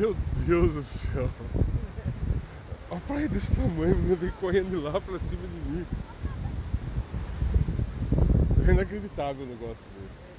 Meu Deus do céu. A praia desse tamanho, a menina vem correndo lá pra cima de mim. É inacreditável o negócio desse.